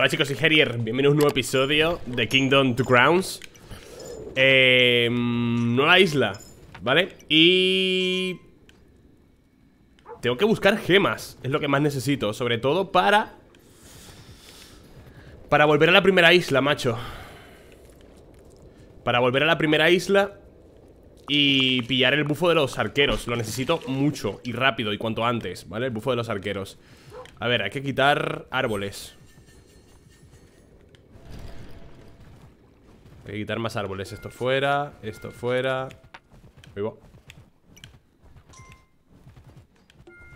Hola chicos, soy Herier, bienvenidos a un nuevo episodio de Kingdom to Crowns. Eh, Nueva isla, ¿vale? Y... Tengo que buscar gemas, es lo que más necesito Sobre todo para... Para volver a la primera isla, macho. Para volver a la primera isla Y pillar el bufo de los arqueros. Lo necesito mucho y rápido y cuanto antes, ¿vale? El bufo de los arqueros. A ver, hay que quitar árboles Hay que quitar más árboles. Esto fuera, esto fuera. Vivo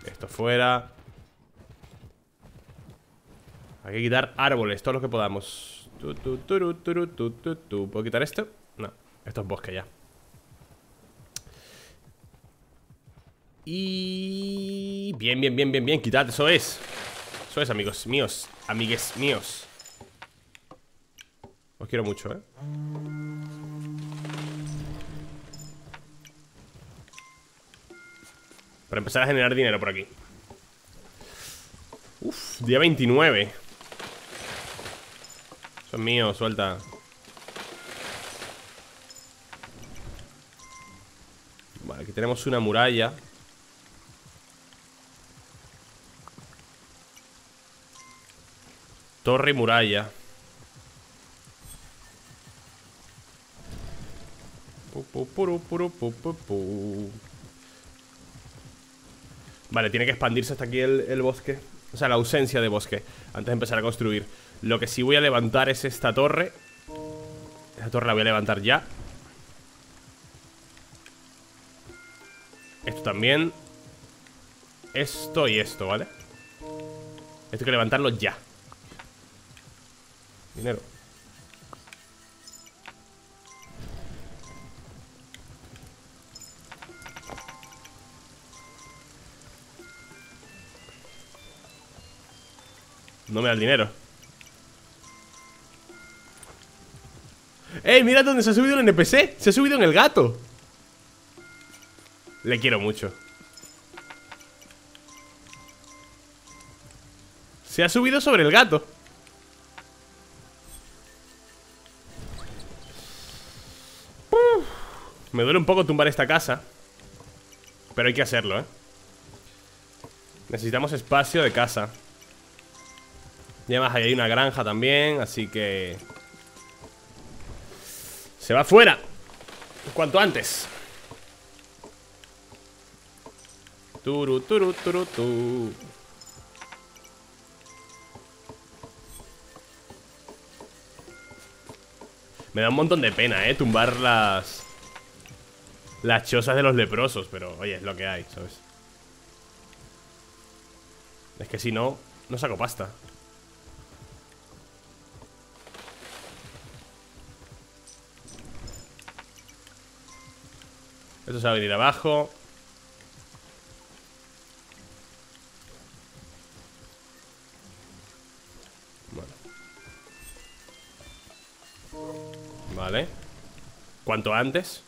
Esto fuera. Hay que quitar árboles Todo lo que podamos. ¿Puedo quitar esto? No, esto es bosque ya. Y... Bien, bien, bien, bien, bien. Quitad, eso es. Eso es, amigos míos Amigues míos os quiero mucho, ¿eh? Para empezar a generar dinero por aquí. Uf, día 29 Son míos, suelta. Vale, aquí tenemos una muralla. Torre y muralla Vale, tiene que expandirse hasta aquí el, bosque. O sea, la ausencia de bosque Antes de empezar a construir. Lo que sí voy a levantar es esta torre. Esta torre la voy a levantar ya. Esto también. Esto y esto, ¿vale? Esto hay que levantarlo ya. Dinero No me da el dinero. ¡Ey! Mira dónde se ha subido el NPC Se ha subido en el gato. Le quiero mucho. Se ha subido sobre el gato. Me duele un poco tumbar esta casa. Pero hay que hacerlo, ¿eh? Necesitamos espacio de casa y además ahí hay una granja también, así que... Se va fuera Cuanto antes Turu, turu, turu, tu. Me da un montón de pena, eh Tumbar las... Las chozas de los leprosos Pero, oye, es lo que hay, ¿sabes? Es que si no, no saco pasta Esto se va a venir abajo. Vale. Cuanto antes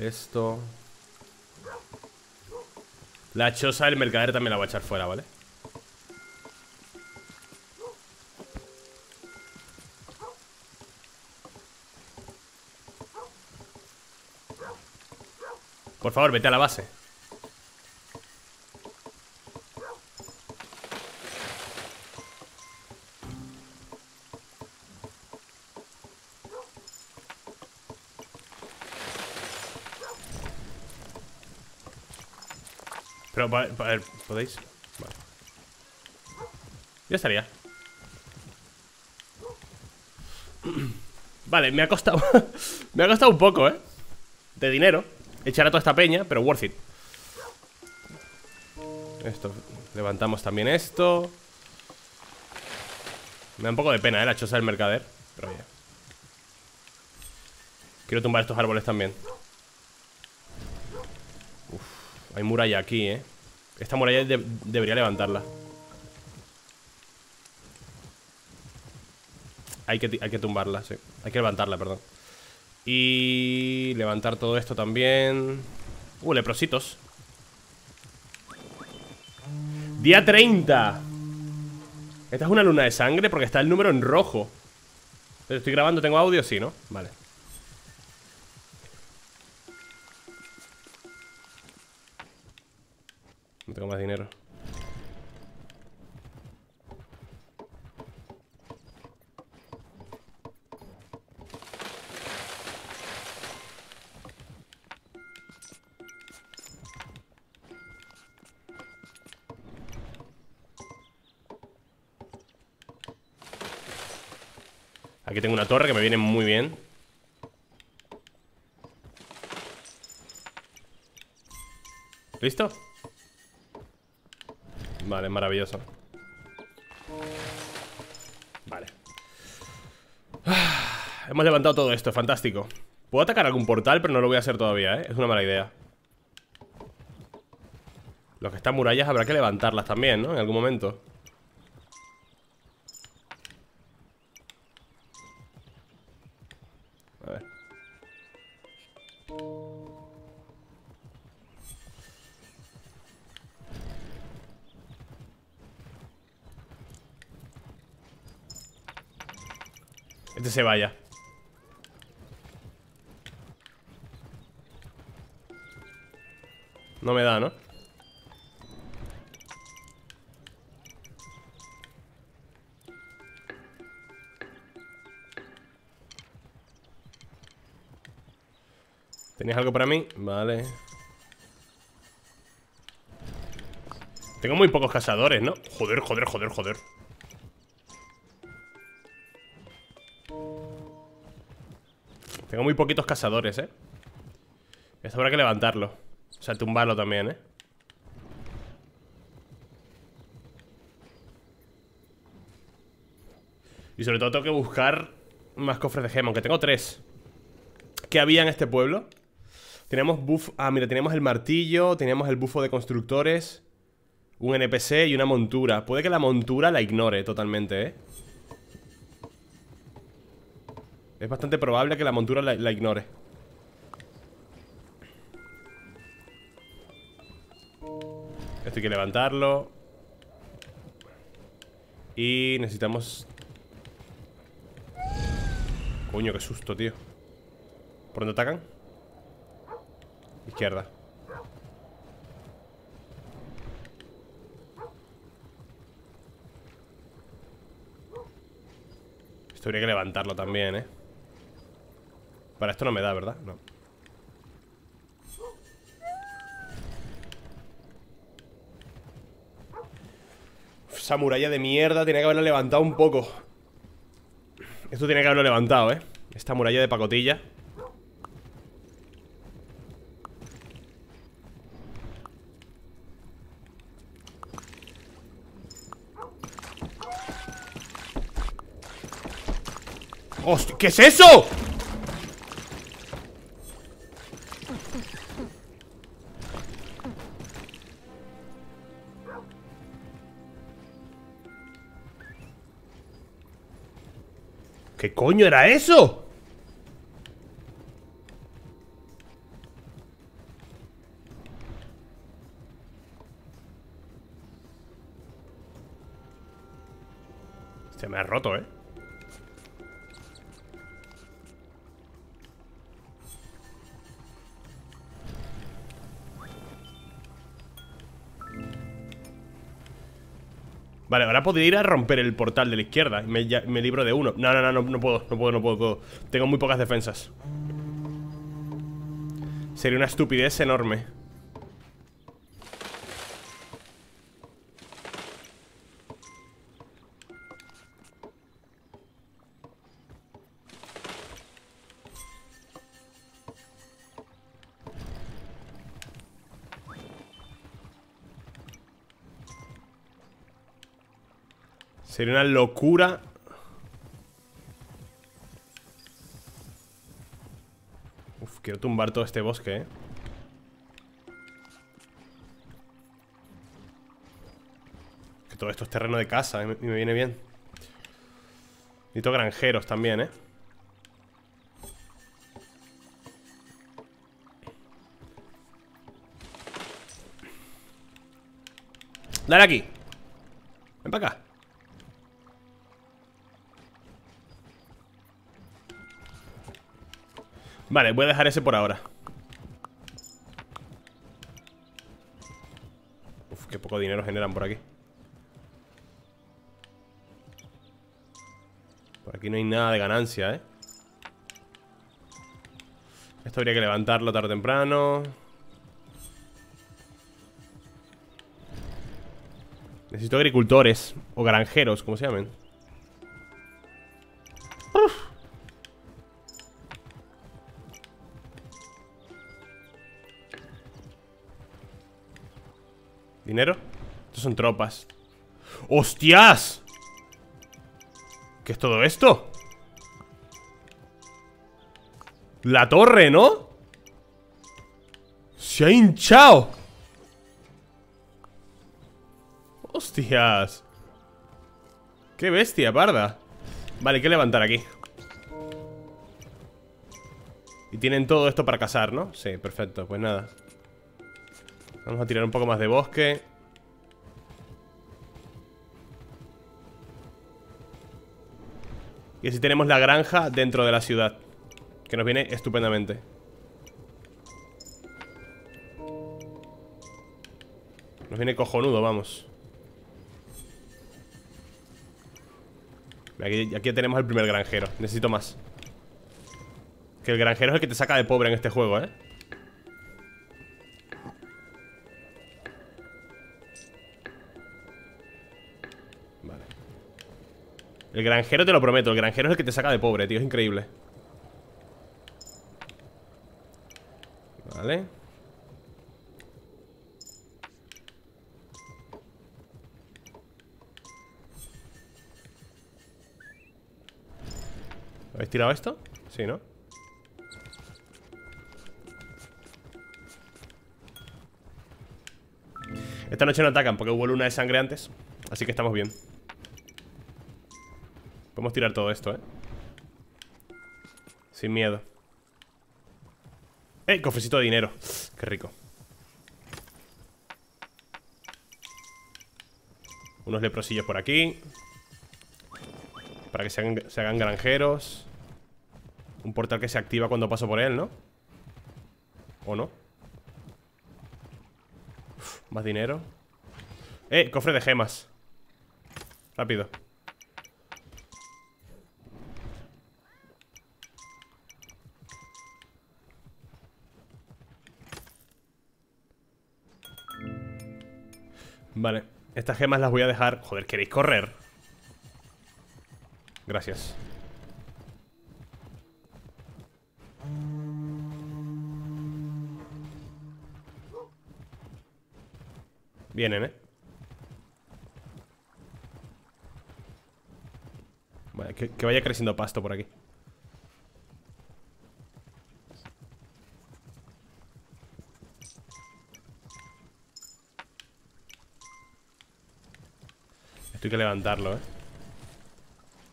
Esto. La choza del mercader también la voy a echar fuera, ¿vale? Por favor, vete a la base Pero, ¿podéis? Vale Ya estaría Vale, me ha costado Me ha costado un poco, ¿eh? De dinero Echar a toda esta peña, pero worth it. Esto Levantamos también esto. Me da un poco de pena, eh, la choza del mercader Pero oye Quiero tumbar estos árboles también. Hay muralla aquí, eh. Esta muralla debería levantarla. Hay que, hay que tumbarla, sí. Hay que levantarla, perdón y levantar todo esto también. Uh, leprositos. Día 30 Esta es una luna de sangre porque está el número en rojo. Estoy grabando, ¿tengo audio? Sí, ¿no? Vale. No tengo más dinero Tengo una torre que me viene muy bien ¿Listo? Vale, maravilloso Vale Hemos levantado todo esto, fantástico Puedo atacar algún portal, pero no lo voy a hacer todavía, ¿eh? Es una mala idea Los que están murallas habrá que levantarlas también, ¿no? En algún momento Se vaya No me da, ¿no? ¿Tenías algo para mí? Vale Tengo muy pocos cazadores, ¿no? Joder, joder, joder, joder Tengo muy poquitos cazadores, ¿eh? Esto habrá que levantarlo O sea, tumbarlo también, ¿eh? Y sobre todo tengo que buscar más cofres de gema Aunque tengo tres ¿Qué había en este pueblo? Tenemos buff... Ah, mira, teníamos el martillo Teníamos el bufo de constructores Un NPC y una montura Puede que la montura la ignore totalmente, ¿eh? Es bastante probable que la montura la, ignore. Esto hay que levantarlo. Y necesitamos Coño, qué susto, tío. ¿Por dónde atacan? Izquierda. Esto habría que levantarlo también, eh para esto no me da, ¿verdad? No Esa muralla de mierda Tiene que haberla levantado un poco Esto tiene que haberlo levantado, ¿eh? Esta muralla de pacotilla ¡Hostia! ¿Qué es eso? Coño era eso? Ahora podría ir a romper el portal de la izquierda. Y me, libro de uno. No, no, no, no, puedo, no puedo, no puedo. Tengo muy pocas defensas. Sería una estupidez enorme Sería una locura. Uf, quiero tumbar todo este bosque, eh. Que todo esto es terreno de casa eh, y me, viene bien. Necesito granjeros también, eh. Dale aquí. Ven para acá. Vale, voy a dejar ese por ahora. Uf, qué poco dinero generan por aquí. Por aquí no hay nada de ganancia, ¿eh? Esto habría que levantarlo tarde o temprano. Necesito agricultores O granjeros, como se llamen Son tropas ¡Hostias! ¿Qué es todo esto? La torre, ¿no? Se ha hinchado Hostias Qué bestia, parda Vale, hay que levantar aquí Y tienen todo esto para cazar, ¿no? Sí, perfecto, pues nada Vamos a tirar un poco más de bosque Y así tenemos la granja dentro de la ciudad Que nos viene estupendamente. Nos viene cojonudo, vamos. Aquí, aquí tenemos el primer granjero. Necesito más. Que el granjero es el que te saca de pobre en este juego, ¿eh? El granjero te lo prometo El granjero es el que te saca de pobre, tío Es increíble Vale ¿Habéis tirado esto? Sí, ¿no? Esta noche no atacan porque hubo luna de sangre antes Así que estamos bien Podemos tirar todo esto, ¿eh? Sin miedo ¡Eh! Cofrecito de dinero Qué rico Unos leprosillos por aquí Para que se hagan, se hagan granjeros un portal que se activa cuando paso por él, ¿no? ¿O no? más dinero ¡Eh! Cofre de gemas Rápido Vale Estas gemas las voy a dejar Joder, ¿queréis correr? Gracias Vienen, ¿eh? Vale, que, que vaya creciendo pasto por aquí Esto hay que levantarlo, ¿eh?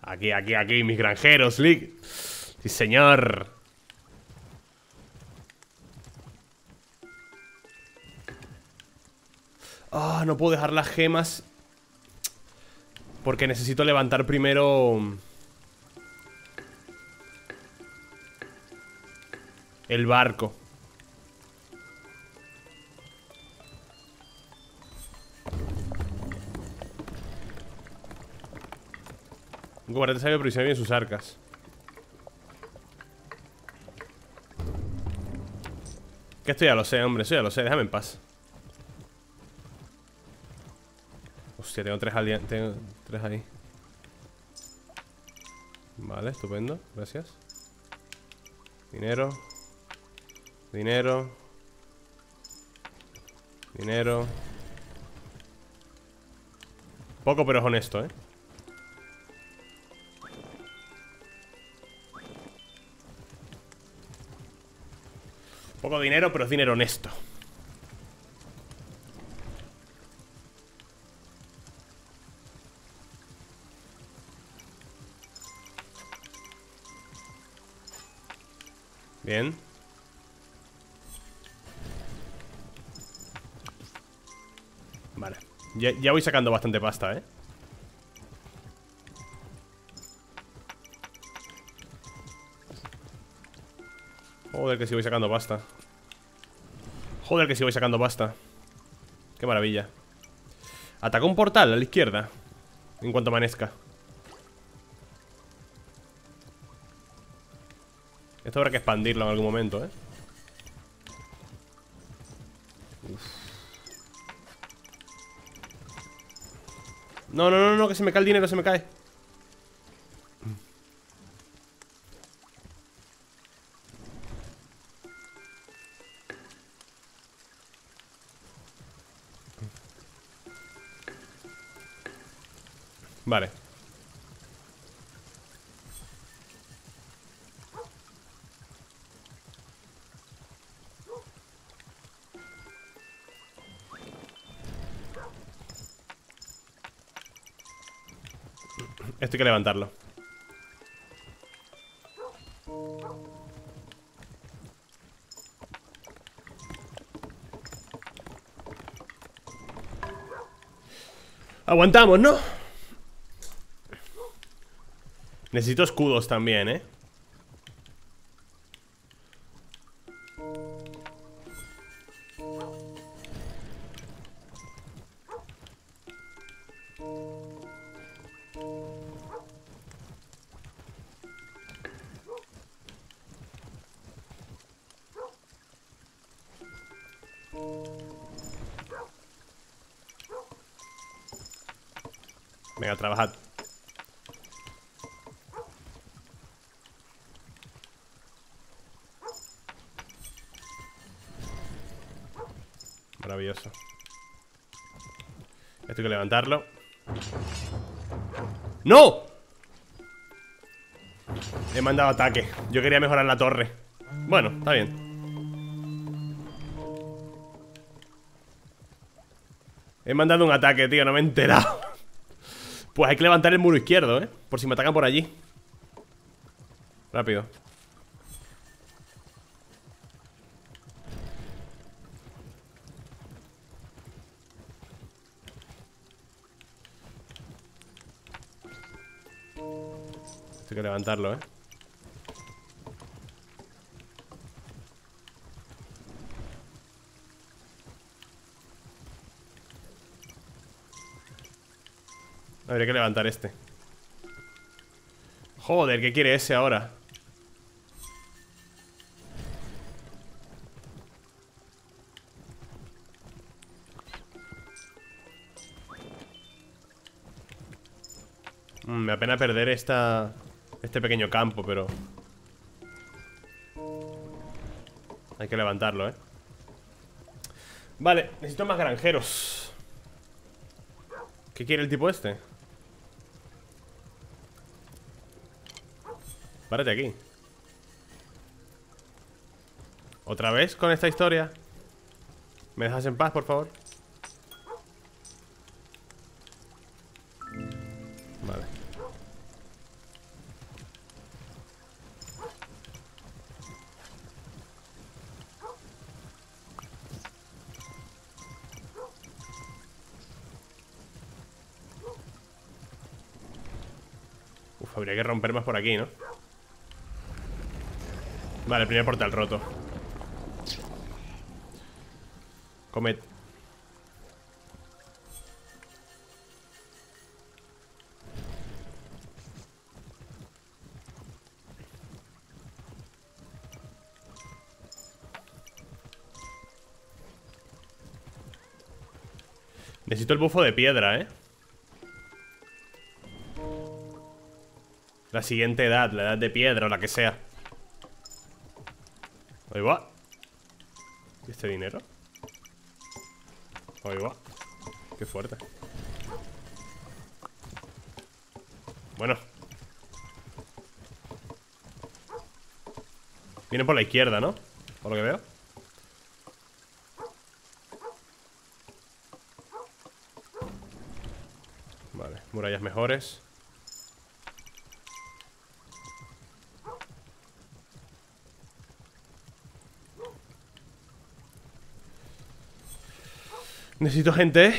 Aquí, aquí, aquí, mis granjeros, Lick. Sí, señor. Ah, no puedo dejar las gemas Porque necesito levantar primero El barco Un comandante sabe aprovisionar bien sus arcas. Que esto ya lo sé, hombre, eso ya lo sé, déjame en paz. Hostia, tengo tres, tengo tres ahí. Vale, estupendo, gracias. Dinero. Dinero. Dinero. Poco pero es honesto, ¿eh? Poco dinero, pero es dinero honesto. Bien. Vale, Ya, ya voy sacando bastante pasta, ¿eh? Joder, que si voy sacando pasta Joder, que si voy sacando pasta. Qué maravilla. Ataca un portal a la izquierda En cuanto amanezca. Esto habrá que expandirlo en algún momento, ¿eh? No, no, no, no, que se me cae el dinero, se me cae hay que levantarlo Aguantamos, ¿no? Necesito escudos también, ¿eh? Trabajad Maravilloso. Esto hay que levantarlo. ¡No! He mandado ataque. Yo quería mejorar la torre. Bueno, está bien. He mandado un ataque, tío, no me he enterado Pues hay que levantar el muro izquierdo, ¿eh? Por si me atacan por allí Rápido Tengo que levantarlo, ¿eh? Habría que levantar este Joder, ¿qué quiere ese ahora? Mm, me apena perder esta... Este pequeño campo, pero... Hay que levantarlo, ¿eh? Vale, necesito más granjeros ¿Qué quiere el tipo este? Párate aquí ¿Otra vez con esta historia? ¿Me dejas en paz, por favor? Vale Uf, habría que romper más por aquí, ¿no? Vale, primer portal roto. Comet. Necesito el bufo de piedra, ¿eh? La siguiente edad, la edad de piedra o la que sea Ahí va. ¿Y este dinero? Ahí va. Qué fuerte. Bueno. Viene por la izquierda, ¿no? Por lo que veo. Vale, murallas mejores Necesito gente.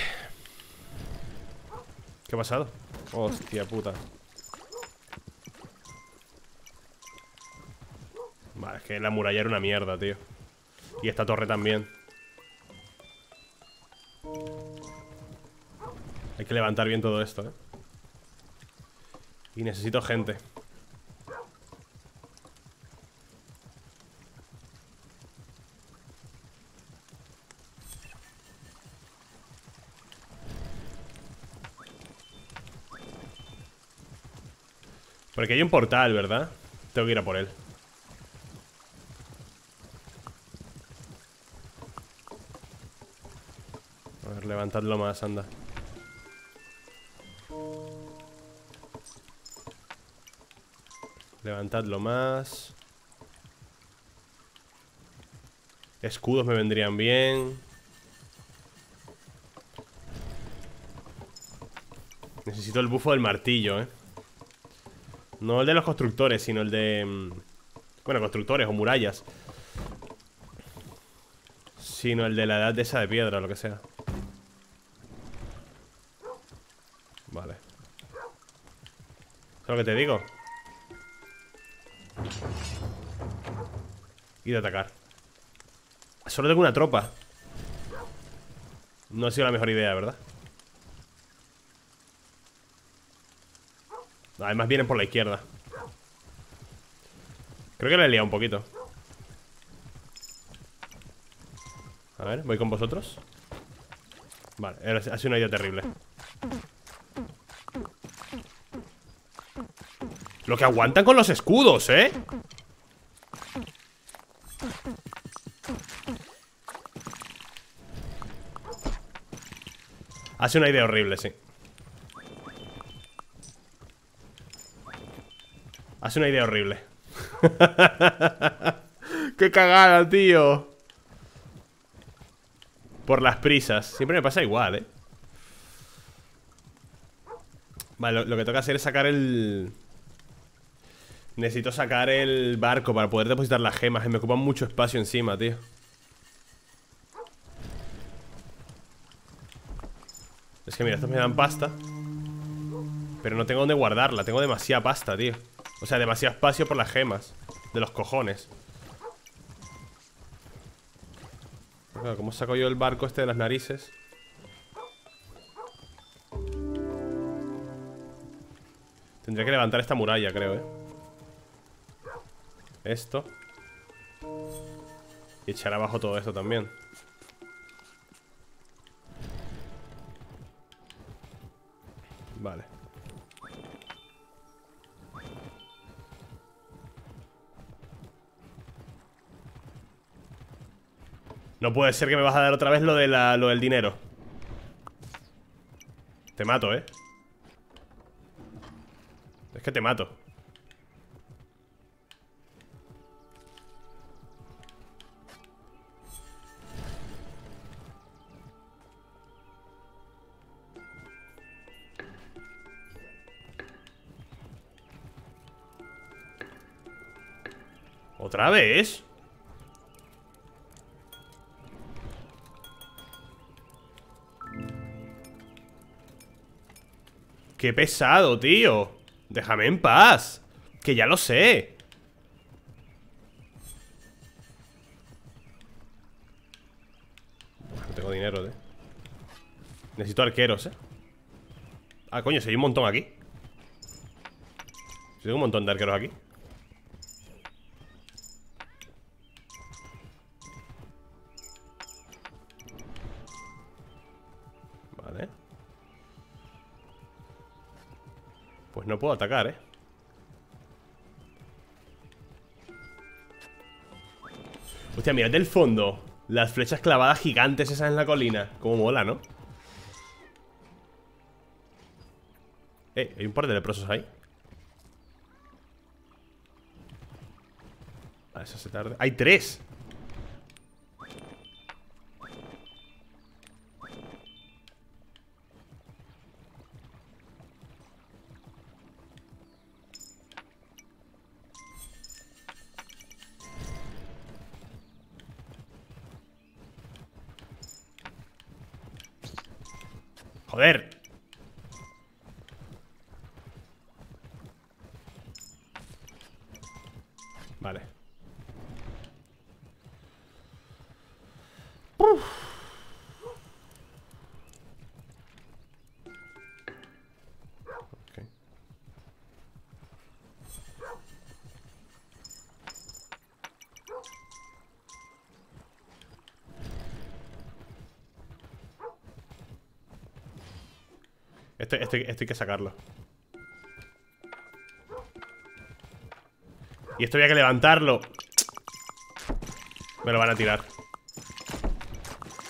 Ha pasado? Hostia puta. Vale, es que la muralla era una mierda, tío. Y esta torre también. Hay que levantar bien todo esto, eh. Y necesito gente Porque hay un portal, ¿verdad? Tengo que ir a por él. A ver, levantadlo más, anda. Levantadlo más. Escudos me vendrían bien. Necesito el bufo del martillo, eh no el de los constructores, sino el de... Mm, bueno, constructores o murallas. Sino el de la edad de esa de piedra lo que sea. Vale. ¿Sabes lo que te digo? Y de atacar. Solo tengo una tropa. No ha sido la mejor idea, ¿verdad? Además vienen por la izquierda. Creo que le he liado un poquito. A ver, voy con vosotros Vale, ha sido una idea terrible. Lo que aguantan con los escudos, ¿eh? Ha sido una idea horrible, sí Hace una idea horrible. ¡Qué cagada, tío! Por las prisas. Siempre me pasa igual, ¿eh? Vale, lo, que toca hacer es sacar el... Necesito sacar el barco para poder depositar las gemas Que me ocupan mucho espacio encima, tío Es que mira, estos me dan pasta Pero no tengo dónde guardarla Tengo demasiada pasta, tío o sea, demasiado espacio por las gemas De los cojones ¿Cómo saco yo el barco este de las narices? Tendría que levantar esta muralla, creo, ¿eh? Esto Y echar abajo todo esto también No puede ser que me vas a dar otra vez lo, de lo del dinero Te mato, ¿eh? Es que te mato ¿Otra vez? Qué pesado, tío. Déjame en paz. Que ya lo sé. No tengo dinero, eh. Necesito arqueros, eh. Ah, coño, si hay un montón aquí. Si hay un montón de arqueros aquí atacar, ¿eh? Hostia, mirad del fondo Las flechas clavadas gigantes esas en la colina Como mola, ¿no? Eh, hay un par de leprosos ahí Ah, eso se tarda ¡Hay tres! Joder Este, este, este hay que sacarlo. Y esto había que levantarlo. Me lo van a tirar.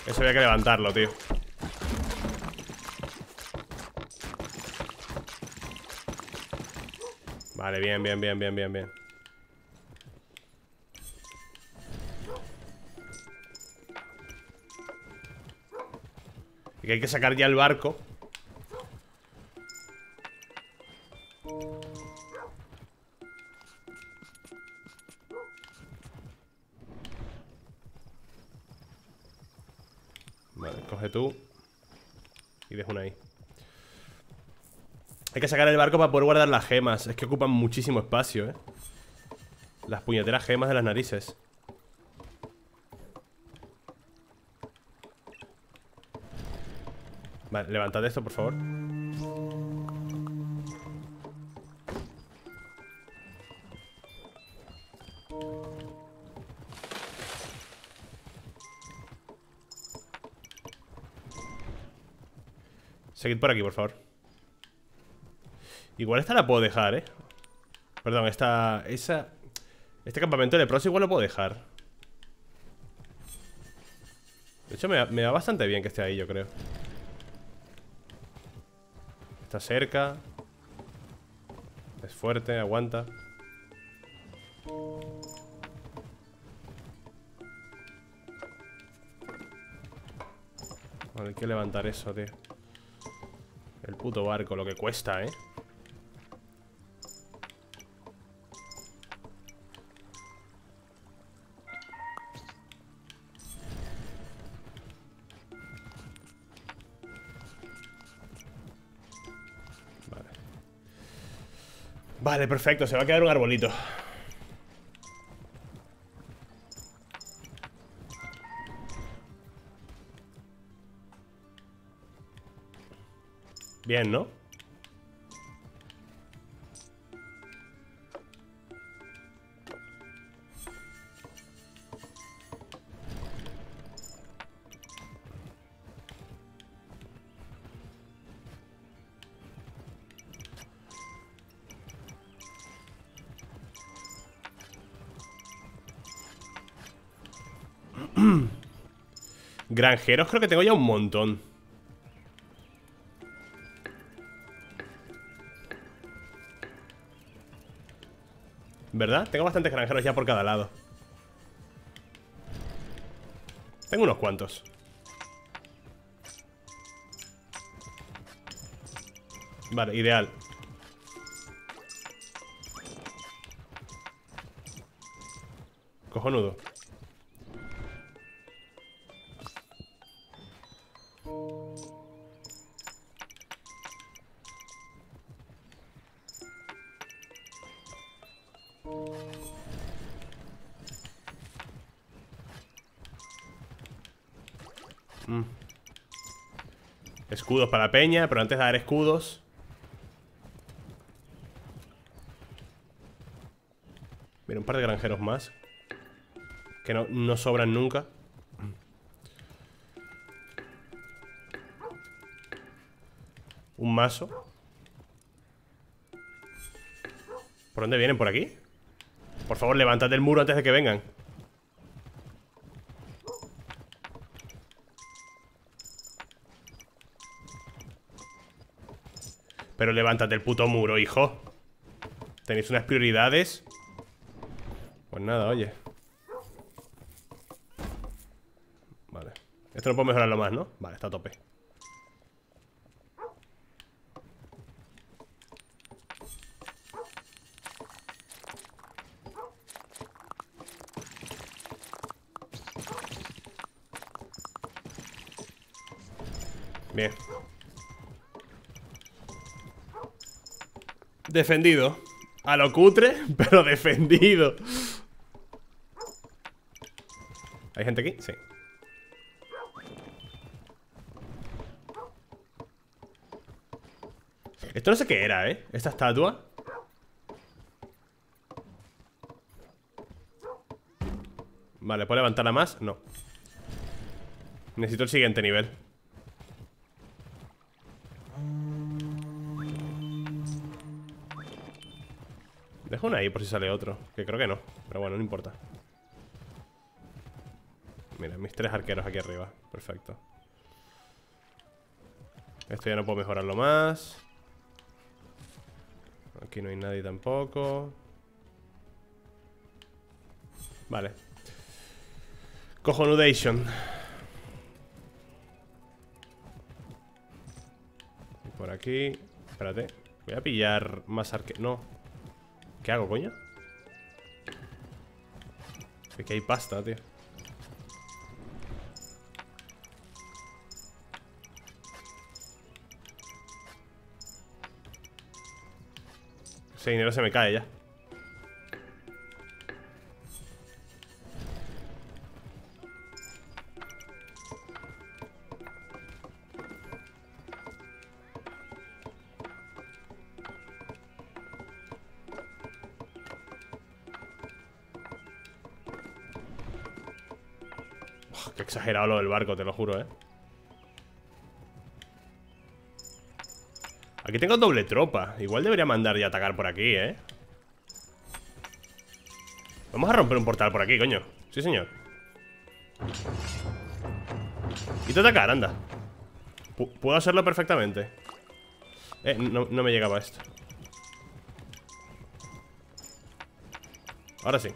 Eso había que levantarlo, tío. Vale, bien, bien, bien, bien, bien, bien. Y que hay que sacar ya el barco sacar el barco para poder guardar las gemas. Es que ocupan muchísimo espacio, eh Las puñeteras gemas de las narices. Vale, levantad esto, por favor. Seguid por aquí, por favor Igual esta la puedo dejar, ¿eh? Perdón, esta... Esa... Este campamento de pros igual lo puedo dejar. De hecho, me, me va bastante bien que esté ahí, yo creo. Está cerca. Es fuerte, aguanta. Vale, hay que levantar eso, tío. El puto barco, lo que cuesta, ¿eh? Vale, perfecto, se va a quedar un arbolito Bien, ¿no? Granjeros creo que tengo ya un montón. ¿Verdad? Tengo bastantes granjeros ya por cada lado. Tengo unos cuantos. Vale, ideal. Cojonudo Escudos para la peña, pero antes de dar escudos Mira, un par de granjeros más Que no, no sobran nunca Un mazo ¿Por dónde vienen? ¿Por aquí? Por favor, levántate el muro antes de que vengan Levántate el puto muro, hijo. Tenéis unas prioridades. Pues nada, oye. Vale. Esto no puedo mejorarlo más, ¿no? Vale, está a tope Defendido. A lo cutre, pero defendido. ¿Hay gente aquí? Sí. Esto no sé qué era, ¿eh? Esta estatua. Vale, ¿puedo levantarla más? No. Necesito el siguiente nivel. Dejo una ahí por si sale otro Que creo que no, pero bueno, no importa. Mira, mis tres arqueros aquí arriba Perfecto. Esto ya no puedo mejorarlo más. Aquí no hay nadie tampoco. Vale. Cojo Nudation. Por aquí Espérate. Voy a pillar más arqueros No ¿Qué hago, coño? Es que hay pasta, tío Ese dinero se me cae ya Exagerado lo del barco, te lo juro, ¿eh? Aquí tengo doble tropa. Igual debería mandar y atacar por aquí, ¿eh? Vamos a romper un portal por aquí, coño. Sí, señor. Y te atacar, anda. Puedo hacerlo perfectamente. Eh, no, no me llegaba esto. Ahora sí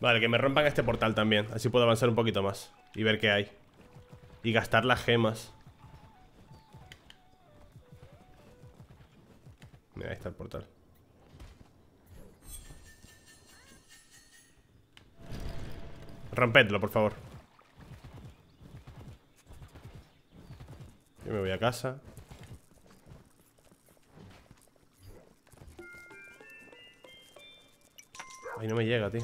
Vale, que me rompan este portal también. Así puedo avanzar un poquito más Y ver qué hay. Y gastar las gemas. Mira, ahí está el portal. Rompedlo, por favor. Yo me voy a casa. Ahí no me llega, tío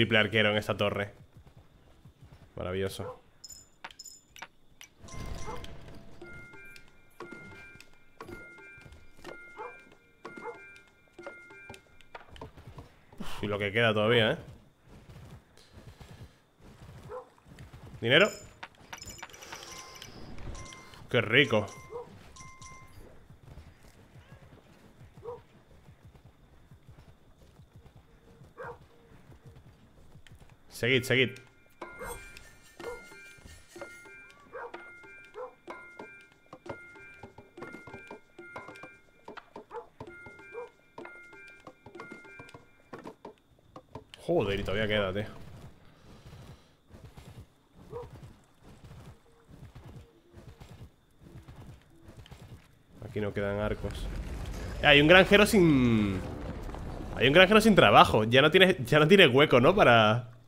Triple arquero en esta torre. Maravilloso. y lo que queda todavía, ¿eh? ¿Dinero? ¡Qué rico! Seguid, seguid. Joder, y todavía queda, tío. Aquí no quedan arcos. Hay un granjero sin... Hay un granjero sin trabajo. Ya no tiene, ya no tiene hueco, ¿no? Para...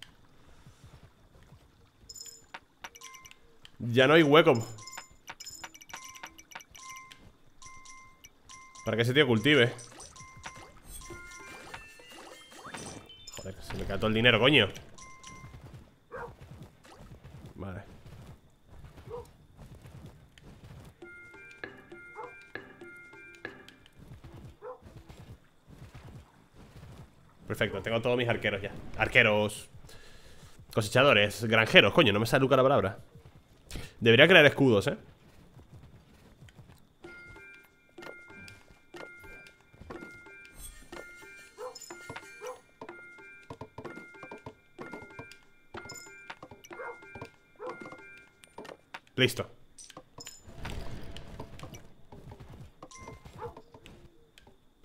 Ya no hay hueco. Para que ese tío cultive. Joder, se me cae todo el dinero, coño. Vale. Perfecto, tengo todos mis arqueros ya. Arqueros Cosechadores, granjeros, coño, no me sale nunca la palabra Debería crear escudos, ¿eh? Listo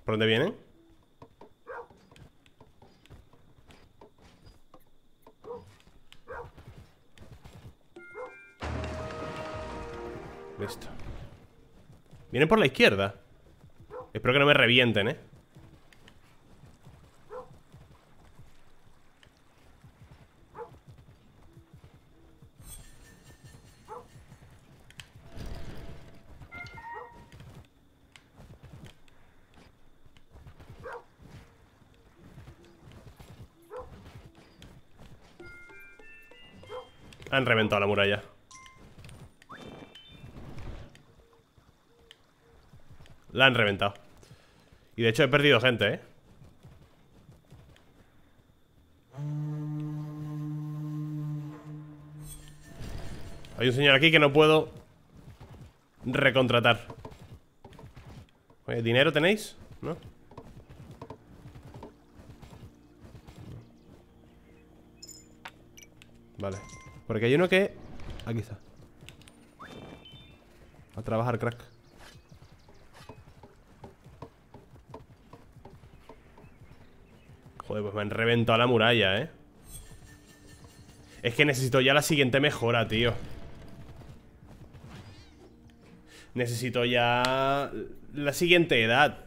¿Por dónde vienen? Vienen por la izquierda Espero que no me revienten, ¿eh? Han reventado la muralla La han reventado Y de hecho he perdido gente, ¿eh? Hay un señor aquí que no puedo Recontratar Oye, ¿dinero tenéis? ¿No? Vale Porque hay uno que... Aquí está A trabajar, crack Joder, pues me han reventado la muralla, ¿eh? Es que necesito ya la siguiente mejora, tío. Necesito ya la siguiente edad.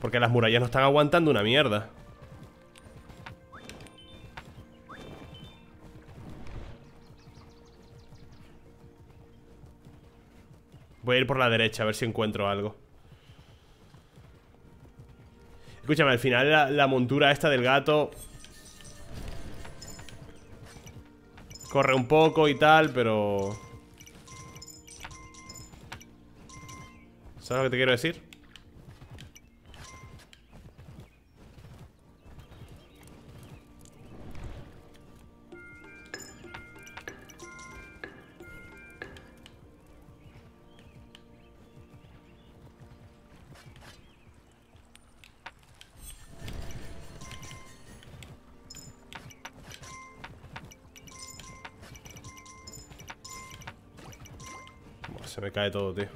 Porque las murallas no están aguantando una mierda. Voy a ir por la derecha a ver si encuentro algo Escúchame, al final la, montura esta del gato Corre un poco y tal, pero... ¿Sabes lo que te quiero decir? Se me cae todo, tío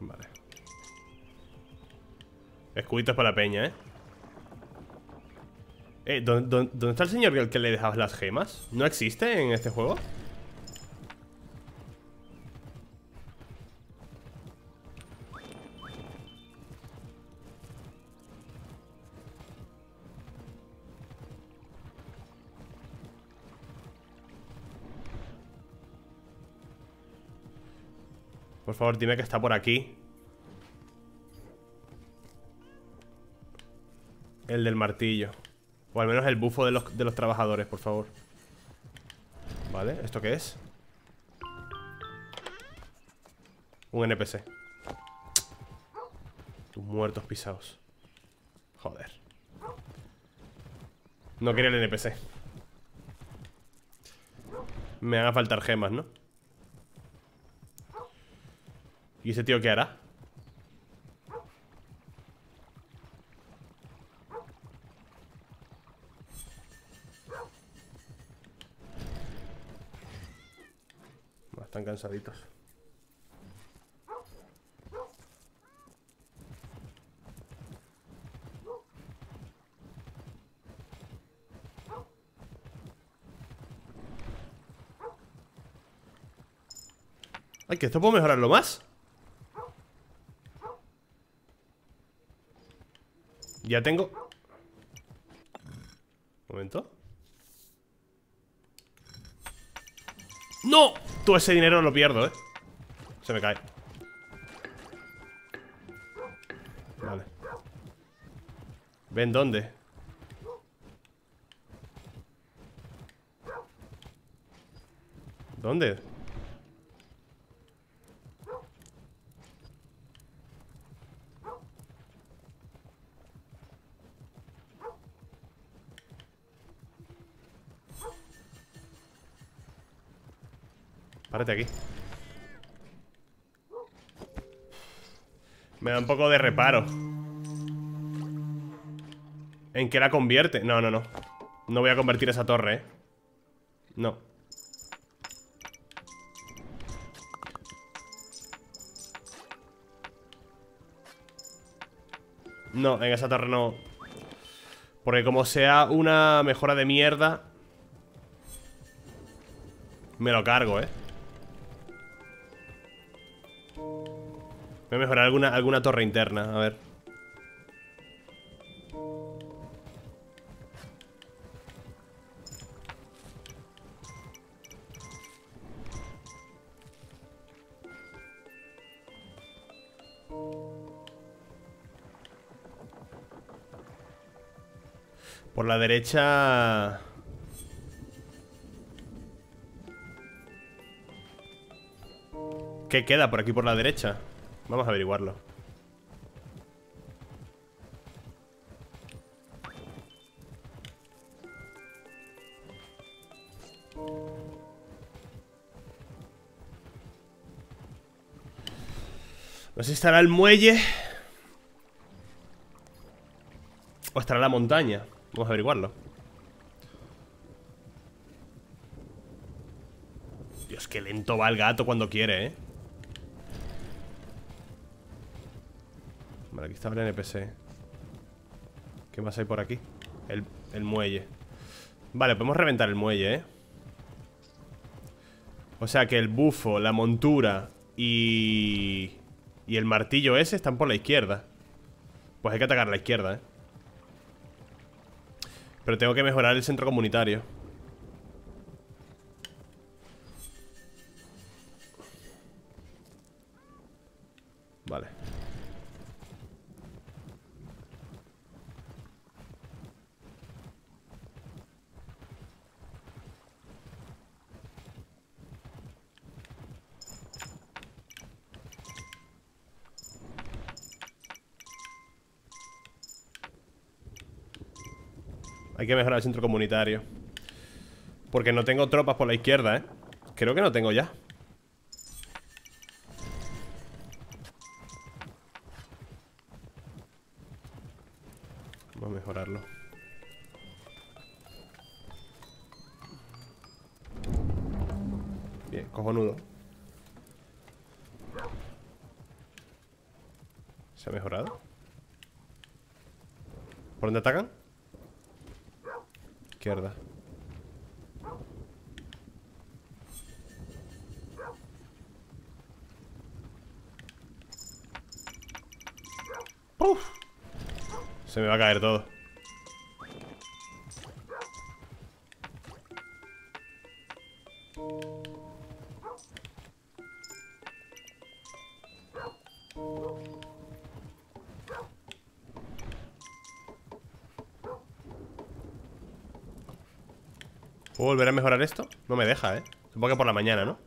Vale Escuditos para la peña, ¿eh? Eh, ¿dónde, está el señor que le dejabas las gemas? ¿No existe en este juego? Favor, dime que está por aquí. El del martillo. O al menos el bufo de los, de los trabajadores, por favor. Vale, ¿esto qué es? Un NPC Tus muertos pisados. Joder. No quería el NPC Me van a faltar gemas, ¿no? ¿Y ese tío qué hará? Están cansaditos Ay, que esto puedo mejorarlo más Ya tengo... Momento ¡No! Todo ese dinero lo pierdo, ¿eh? Se me cae Vale ¿Ven dónde? ¿Dónde? Aquí. Me da un poco de reparo. ¿En qué la convierte? No, no, no. No voy a convertir esa torre, eh No. No, en esa torre no. Porque como sea una mejora de mierda Me lo cargo, eh Voy mejorar alguna, alguna torre interna, a ver Por la derecha... ¿Qué queda por aquí por la derecha? Vamos a averiguarlo. No sé si estará el muelle O estará la montaña. Vamos a averiguarlo. Dios, qué lento va el gato cuando quiere, ¿eh? Aquí está el NPC ¿Qué más hay por aquí? El, el muelle Vale, podemos reventar el muelle, ¿eh? O sea que el bufo, la montura y... Y el martillo ese están por la izquierda Pues hay que atacar la izquierda, ¿eh? Pero tengo que mejorar el centro comunitario que mejorar el centro comunitario Porque no tengo tropas por la izquierda, ¿eh? Creo que no tengo ya Vamos a mejorarlo Bien, cojonudo ¿Se ha mejorado? ¿Por dónde atacan? Izquierda. ¡Uf! Se me va a caer todo. Mejorar esto? No me deja, ¿eh? Supongo que por la mañana, ¿no?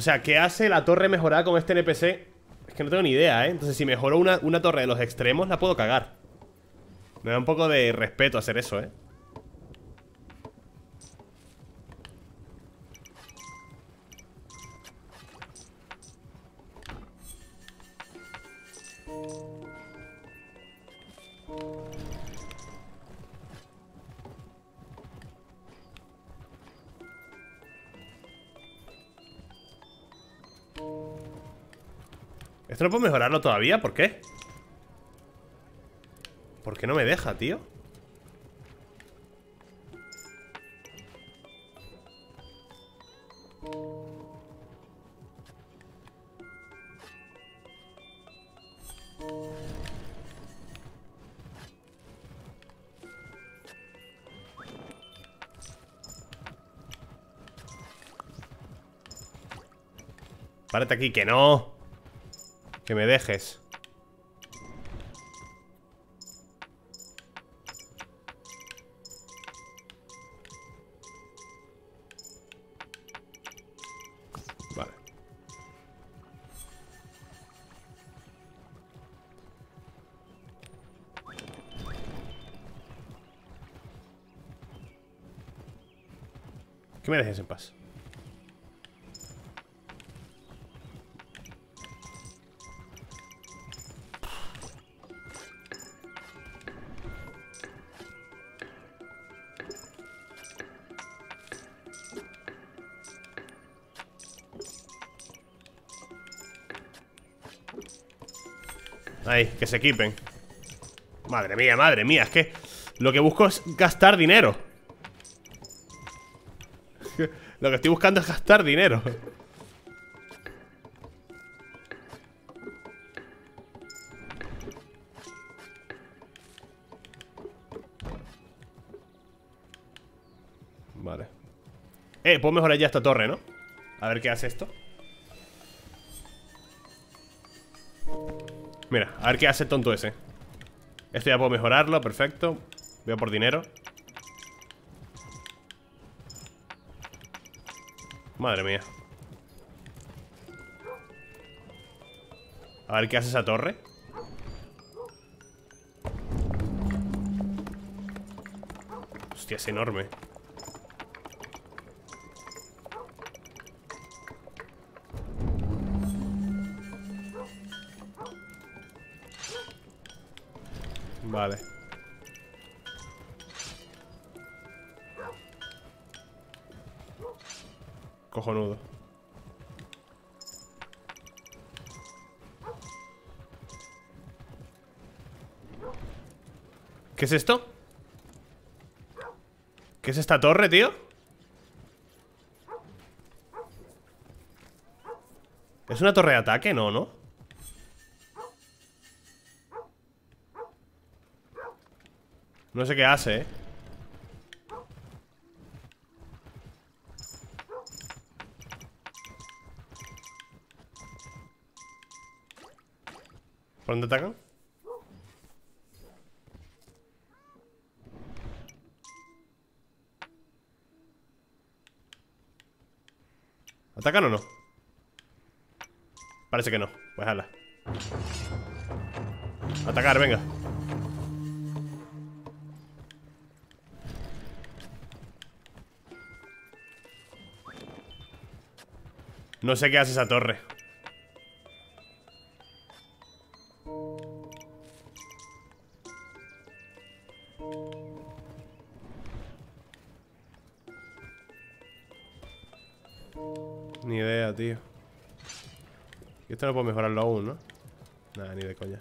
O sea, ¿qué hace la torre mejorada con este NPC? Es que no tengo ni idea, ¿eh? Entonces si mejoro una, una torre de los extremos, la puedo cagar Me da un poco de respeto hacer eso, ¿eh? ¿Esto no puedo mejorarlo todavía? ¿Por qué? ¿Por qué no me deja, tío? Párate aquí, que no que me dejes. Vale. Que me dejes en paz Que se equipen. Madre mía, madre mía Es que lo que busco es gastar dinero. Lo que estoy buscando es gastar dinero. Vale. Eh, puedo mejorar ya esta torre, ¿no? A ver qué hace esto Mira, a ver qué hace el tonto ese. Esto ya puedo mejorarlo, perfecto. Voy a por dinero. Madre mía. A ver qué hace esa torre. Hostia, es enorme ¿Qué es esto? ¿Qué es esta torre, tío? ¿Es una torre de ataque? No, ¿no? No sé qué hace, ¿eh? ¿Por dónde atacan? ¿Atacan o no? Parece que no. Pues hala. Atacar, venga. No sé qué hace esa torre esto no puedo mejorarlo aún, ¿no? Nada, ni de coña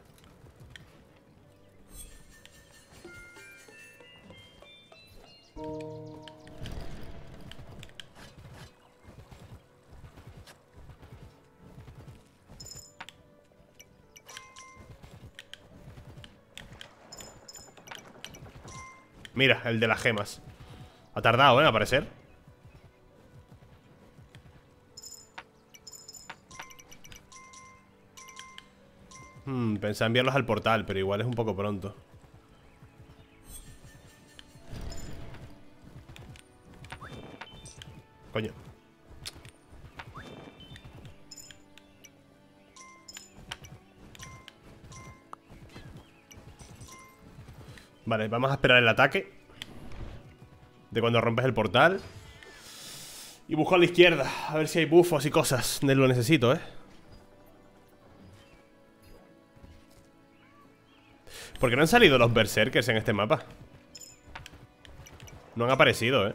Mira, el de las gemas Ha tardado, ¿eh? A aparecer Pensé enviarlos al portal Pero igual es un poco pronto. Coño. Vale, vamos a esperar el ataque De cuando rompes el portal. Y busco a la izquierda A ver si hay bufos y cosas. Lo necesito, ¿eh? ¿Por qué no han salido los berserkers en este mapa? No han aparecido, ¿eh?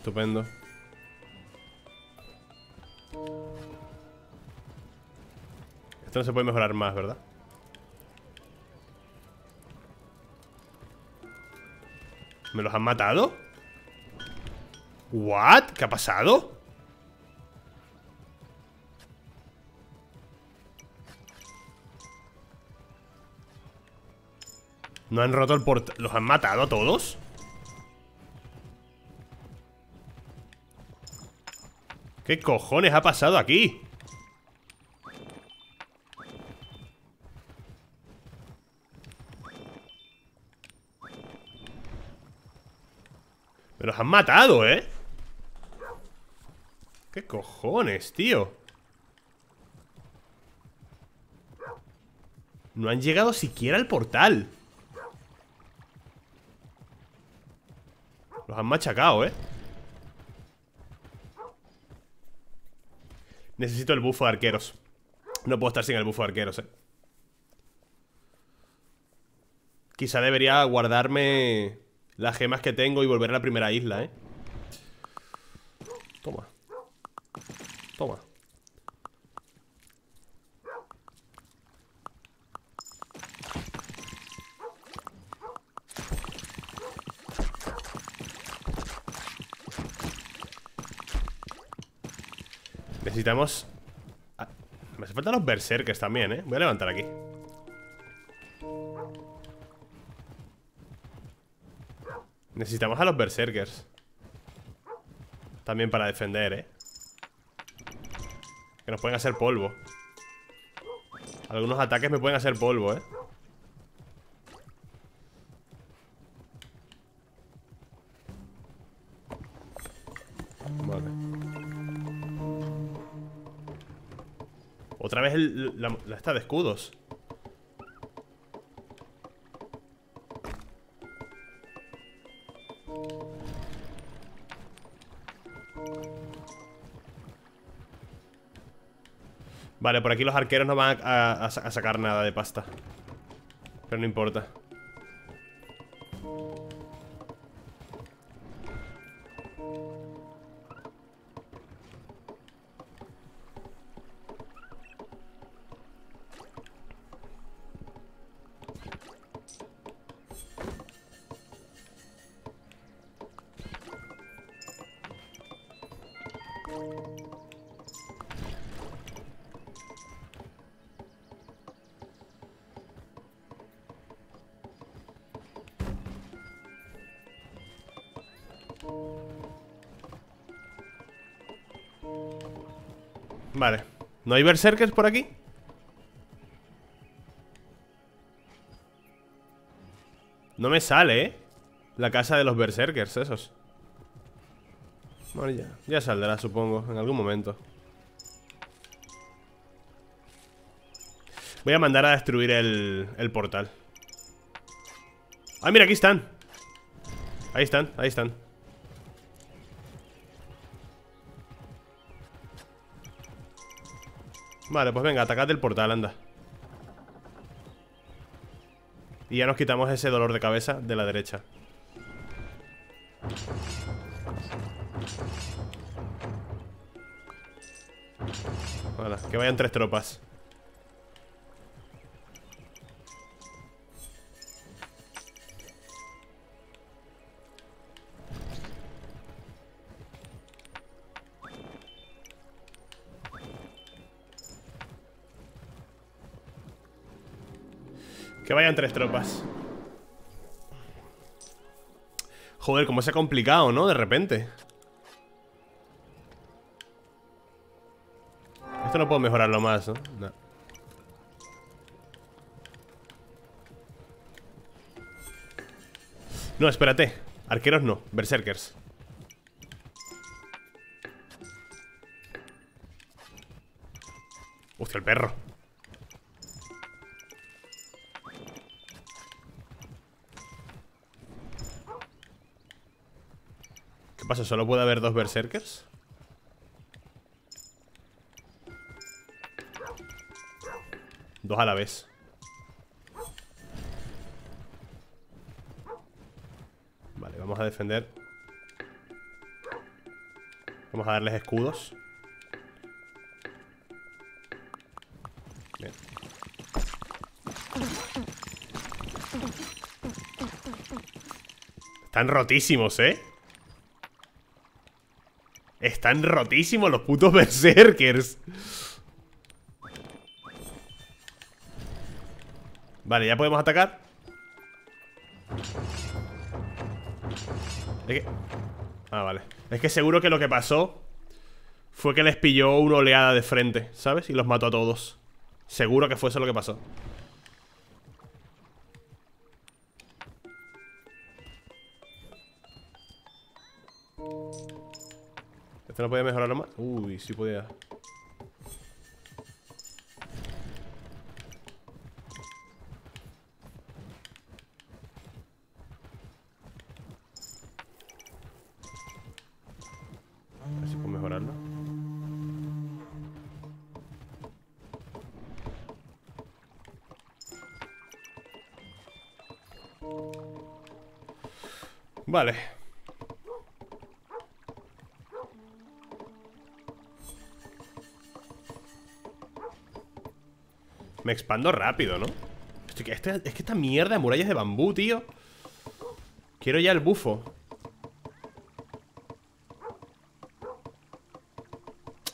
estupendo Esto no se puede mejorar más, ¿verdad? ¿Me los han matado? ¿What? ¿Qué ha pasado? ¿No han roto el portal? ¿Los han matado a todos? ¿Qué cojones ha pasado aquí? Me los han matado, ¿eh? ¿Qué cojones, tío? No han llegado siquiera al portal Los han machacado, ¿eh? Necesito el bufo de arqueros No puedo estar sin el bufo de arqueros, ¿eh? Quizá debería guardarme las gemas que tengo y volver a la primera isla, ¿eh? Toma Toma Necesitamos... Me hace falta los berserkers también, ¿eh? Voy a levantar aquí Necesitamos a los berserkers También para defender, ¿eh? Que nos pueden hacer polvo Algunos ataques me pueden hacer polvo, ¿eh? Vez la, la esta de escudos. Vale, por aquí los arqueros no van a sacar nada de pasta. Pero no importa Vale. ¿No hay berserkers por aquí? No me sale, ¿eh? La casa de los berserkers, esos. Bueno, ya, ya saldrá, supongo En algún momento. Voy a mandar a destruir el, el portal. Ah, mira, aquí están. Ahí están, ahí están Vale, pues venga, atacad el portal, anda. Y ya nos quitamos ese dolor de cabeza de la derecha. Vale, que vayan tres tropas Que vayan tres tropas. Joder, cómo se ha complicado, ¿no? De repente. Esto no puedo mejorarlo más, ¿no? No, no espérate. Arqueros no, berserkers. Hostia, el perro pasa? ¿Solo puede haber dos berserkers? Dos a la vez Vale, vamos a defender Vamos a darles escudos Están rotísimos, ¿eh? Están rotísimos los putos berserkers Vale, ya podemos atacar. Ah, vale Es que seguro que lo que pasó Fue que les pilló una oleada de frente ¿Sabes? Y los mató a todos Seguro que fue eso lo que pasó ¿Este no puede mejorarlo más? Uy, sí podía. A ver si puedo mejorarlo. Vale Expando rápido, ¿no? Este, es que esta mierda de murallas de bambú, tío. Quiero ya el bufo.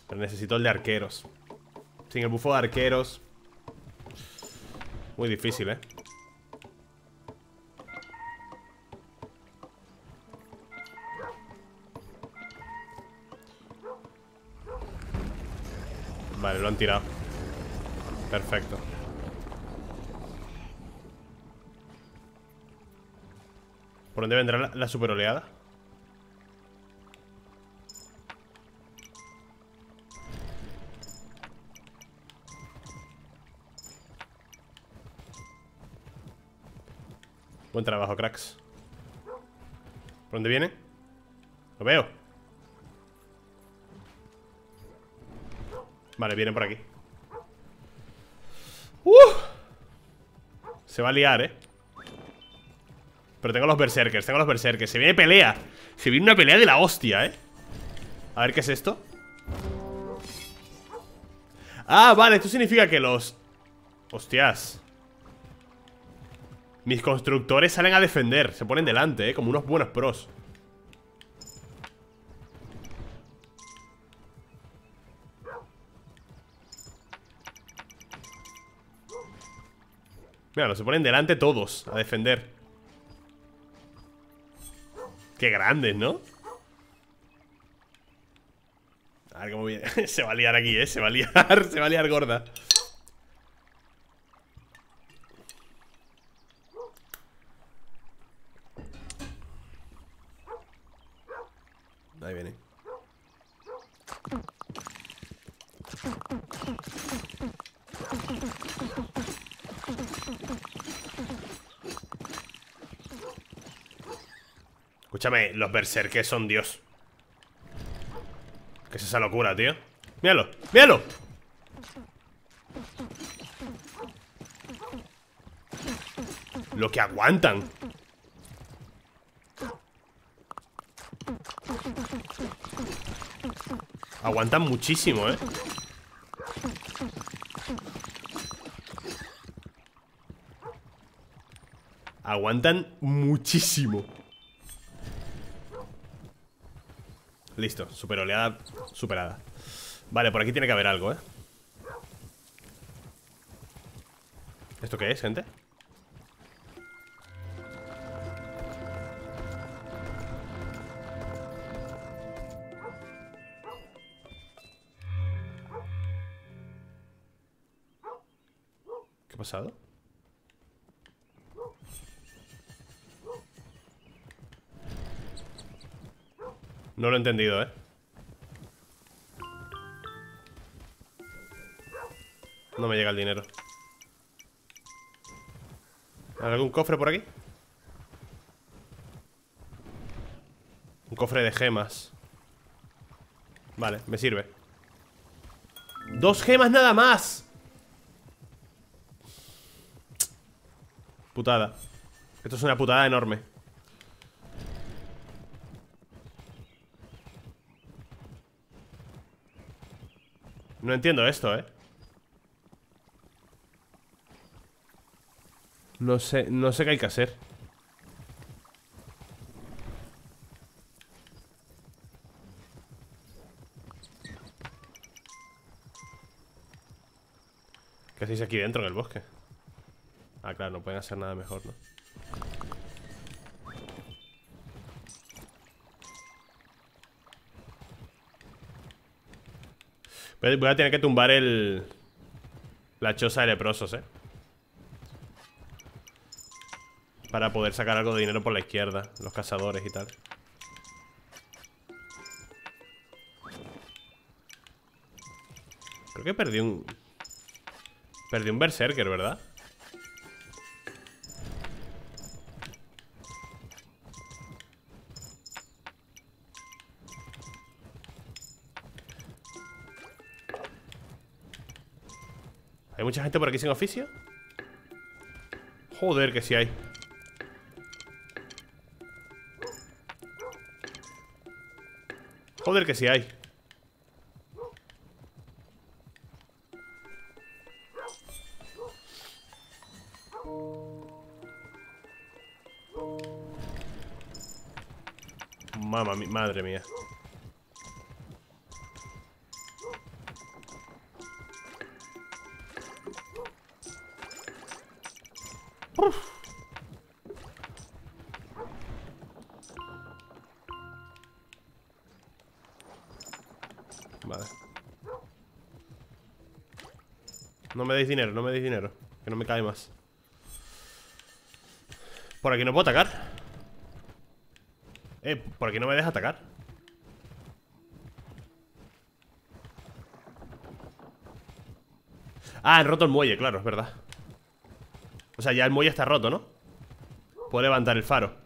Pero necesito el de arqueros. Sin el bufo de arqueros. Muy difícil, ¿eh? Vale, lo han tirado Perfecto ¿Por dónde vendrá la, la super oleada? Buen trabajo, cracks ¿Por dónde viene? Lo veo Vale, vienen por aquí Se va a liar, eh Pero tengo los berserkers, tengo los berserkers. Se viene pelea. Se viene una pelea de la hostia, eh A ver, ¿qué es esto? Ah, vale, esto significa que los... Hostias. Mis constructores salen a defender. Se ponen delante, eh, como unos buenos pros Mira, se ponen delante todos A defender Qué grandes, ¿no? A ver cómo viene Se va a liar aquí, ¿eh? Se va a liar, se va a liar gorda Ahí viene. Escúchame, los berserkers son Dios. ¿Qué es esa locura, tío? ¡Míralo! ¡Míralo! Lo que aguantan Aguantan muchísimo, ¿eh? Aguantan muchísimo Listo, super oleada superada Vale, por aquí tiene que haber algo, ¿eh? ¿Esto qué es, gente? ¿Qué ha pasado? No lo he entendido, ¿eh? No me llega el dinero ¿Hay algún cofre por aquí? Un cofre de gemas Vale, me sirve ¡Dos gemas nada más! Putada Esto es una putada enorme No entiendo esto, ¿eh? No sé, no sé qué hay que hacer ¿Qué hacéis aquí dentro en el bosque? Ah, claro, no pueden hacer nada mejor, ¿no? Voy a tener que tumbar el... La choza de leprosos, ¿eh? Para poder sacar algo de dinero por la izquierda Los cazadores y tal Creo que perdí un... Perdí un Berserker, ¿verdad? Mucha gente por aquí sin oficio? Joder, que sí hay. Joder, que sí hay. Mamma, madre mía dinero, no me deis dinero Que no me cae más. Por aquí no puedo atacar Eh, por aquí no me deja atacar Ah, han roto el muelle, claro, es verdad. O sea, ya el muelle está roto, ¿no? Puedo levantar el faro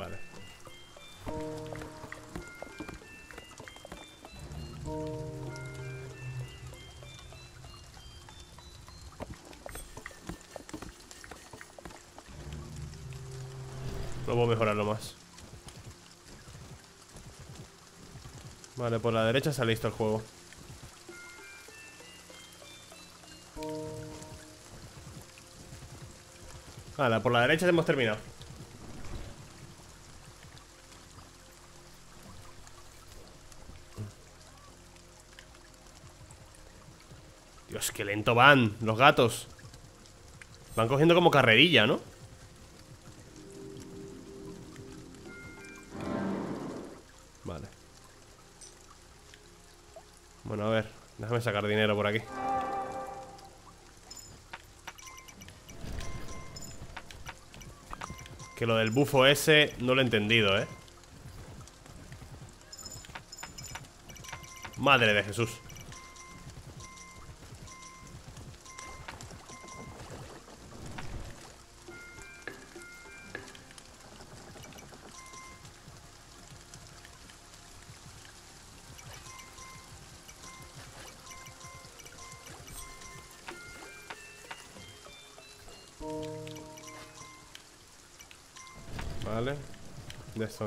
Vale. No puedo mejorarlo más. Vale, por la derecha se ha listo el juego. Vale, por la derecha hemos terminado. Lento van los gatos Van cogiendo como carrerilla, ¿no? Vale Bueno, a ver Déjame sacar dinero por aquí Que lo del bufo ese no lo he entendido, ¿eh? Madre de Jesús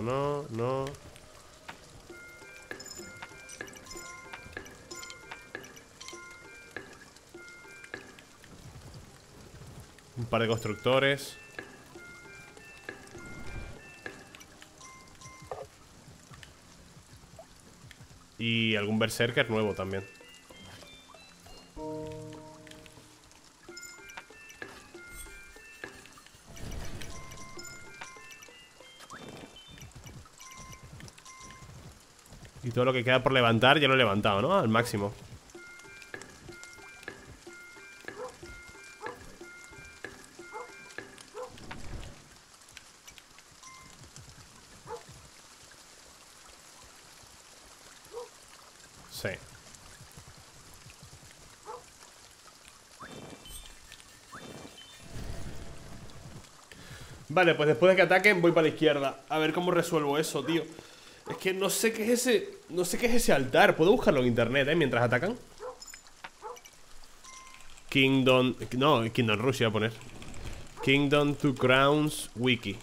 No, no. Un par de constructores. Y algún berserker nuevo también todo lo que queda por levantar ya lo he levantado, ¿no? Al máximo. Sí. Vale, pues después de que ataquen voy para la izquierda. A ver cómo resuelvo eso, tío es que no sé qué es ese No sé qué es ese altar. Puedo buscarlo en internet, ¿eh? Mientras atacan Kingdom... No, Kingdom Rush iba a poner. Kingdom to Crowns Wiki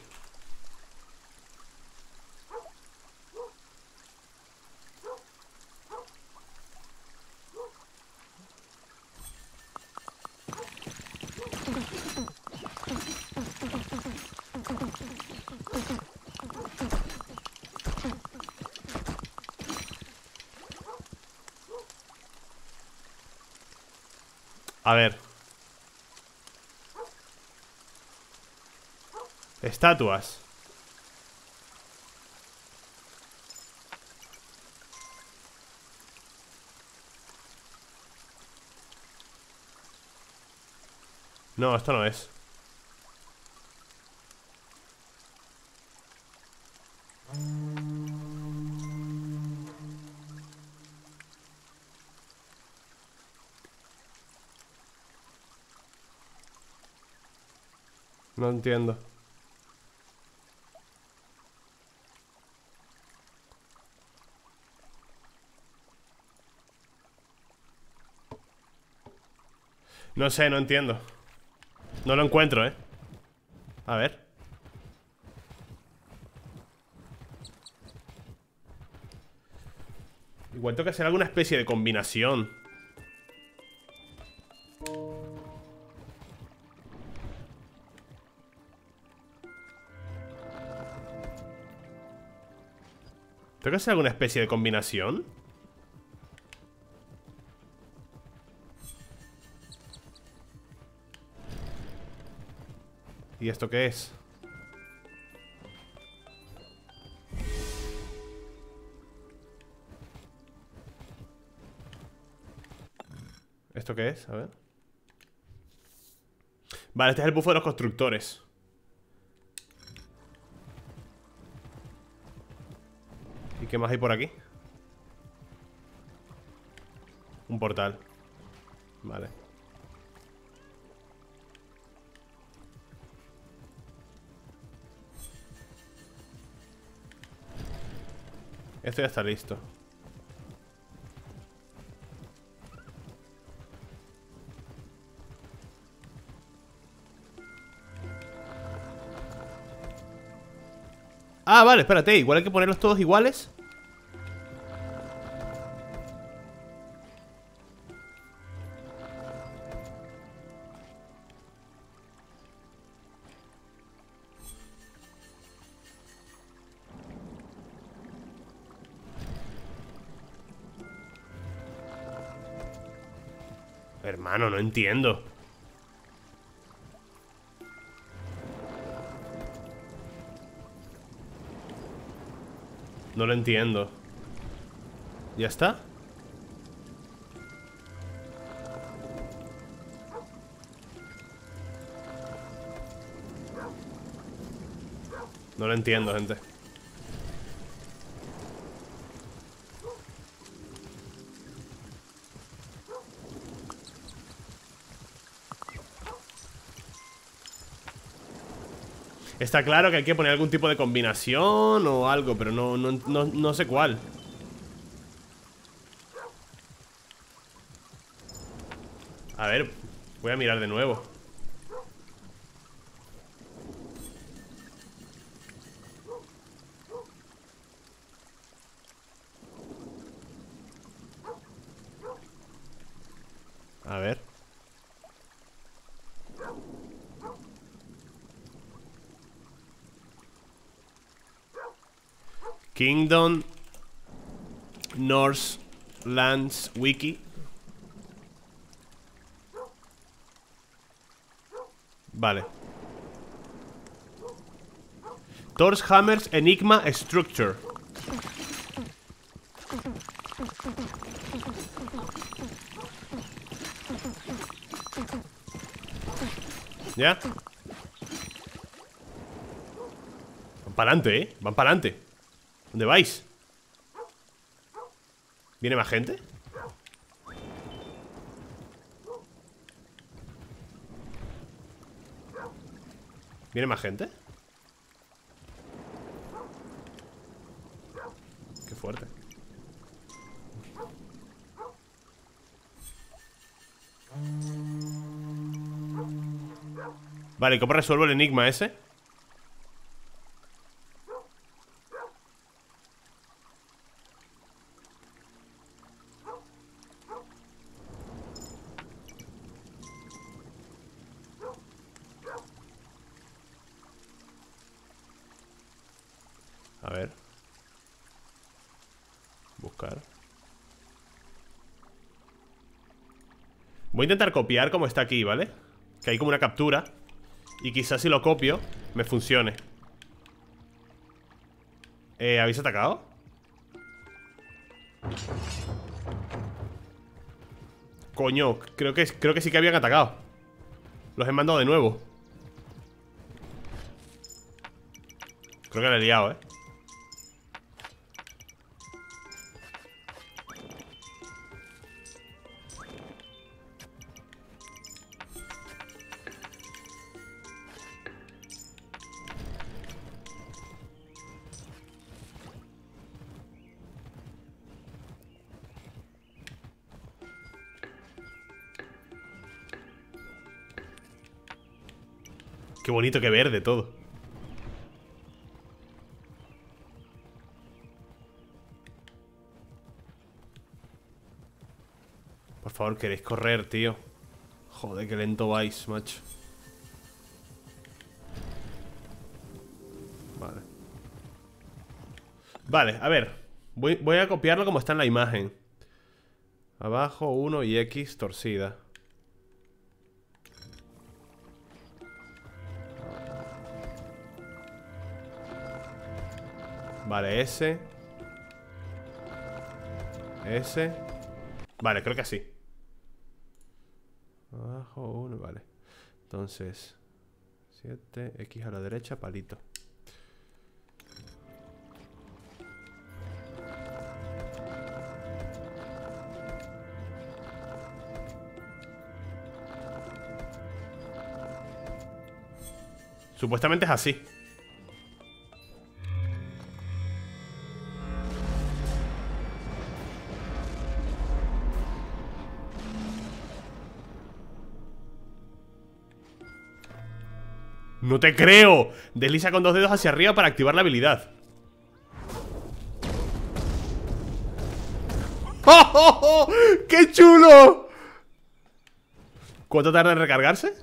A ver Estatuas No, esto no es No entiendo. No sé, no entiendo. No lo encuentro, ¿eh? A ver. Igual tengo que hacer alguna especie de combinación. ¿Tengo que hacer alguna especie de combinación? ¿Y esto qué es? ¿Esto qué es? A ver Vale, este es el bufo de los constructores ¿Qué más hay por aquí? Un portal Vale Esto ya está listo. Ah, vale, espérate Igual hay que ponerlos todos iguales No entiendo. No lo entiendo. ¿Ya está? No lo entiendo, gente Está claro que hay que poner algún tipo de combinación o algo, pero no, no, no, no sé cuál. A ver, voy a mirar de nuevo. A ver. Kingdom North Lands Wiki Vale Thor's Hammers Enigma Structure ¿Ya? Van para adelante, ¿eh? Van para adelante ¿Dónde vais? ¿Viene más gente? ¿Viene más gente? Qué fuerte Vale, ¿cómo resuelvo el enigma ese? A ver Buscar Voy a intentar copiar como está aquí, ¿vale? Que hay como una captura Y quizás si lo copio Me funcione eh, ¿Habéis atacado? Coño, creo que, creo que sí que habían atacado Los he mandado de nuevo Creo que le he liado, ¿eh? Bonito, que verde todo. Por favor, queréis correr, tío Joder, qué lento vais, macho. Vale. Vale, a ver. Voy, voy a copiarlo como está en la imagen. Abajo, 1 y X torcida Vale, S S Vale, creo que así. Abajo, vale. Entonces 7, X a la derecha, palito. Supuestamente es así ¡No te creo! Desliza con dos dedos hacia arriba para activar la habilidad ¡Oh, oh, oh! ¡Qué chulo! ¿Cuánto tarda en recargarse?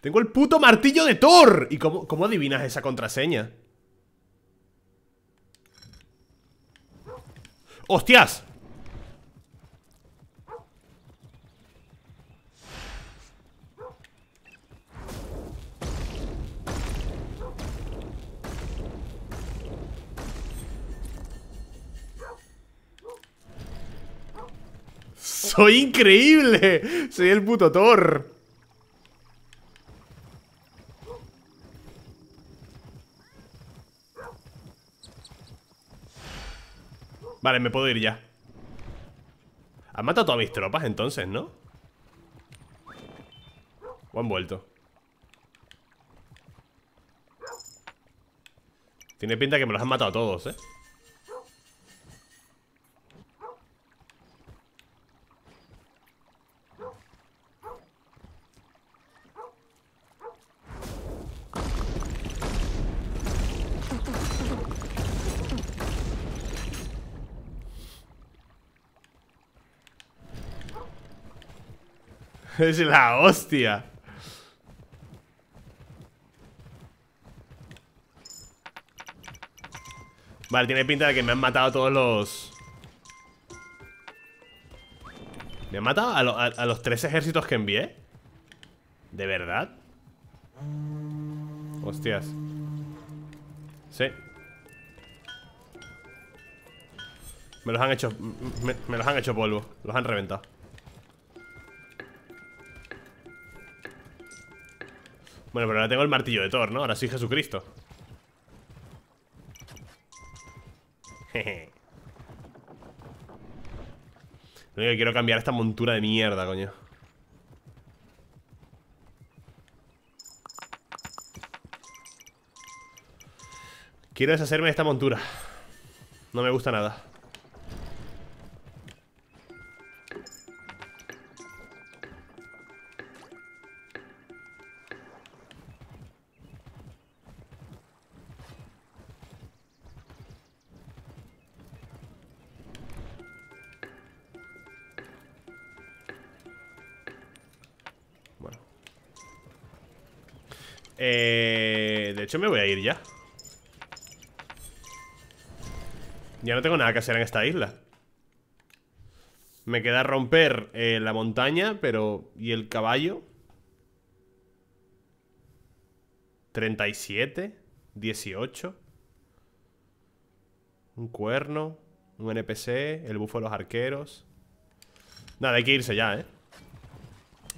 Tengo el puto martillo de Thor ¿Y cómo, cómo adivinas esa contraseña? ¡Hostias! Soy increíble. Soy el puto Thor. Vale, me puedo ir ya. Han matado a todas mis tropas entonces, ¿no? O han vuelto. Tiene pinta que me los han matado a todos, ¿eh? Es la hostia. Vale, tiene pinta de que me han matado todos los... ¿Me han matado a, los tres ejércitos que envié? ¿De verdad? Hostias Sí Me los han hecho me los han hecho polvo Los han reventado Bueno, pero ahora tengo el martillo de Thor, ¿no? Ahora soy Jesucristo. Jeje. Lo único que quiero cambiar esta montura de mierda, coño. Quiero deshacerme de esta montura. No me gusta nada hecho me voy a ir ya. Ya no tengo nada que hacer en esta isla. Me queda romper eh, la montaña Pero... ¿Y el caballo? 37 18 Un cuerno Un NPC El bufo de los arqueros. Nada, hay que irse ya, ¿eh?